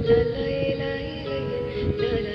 la la la la la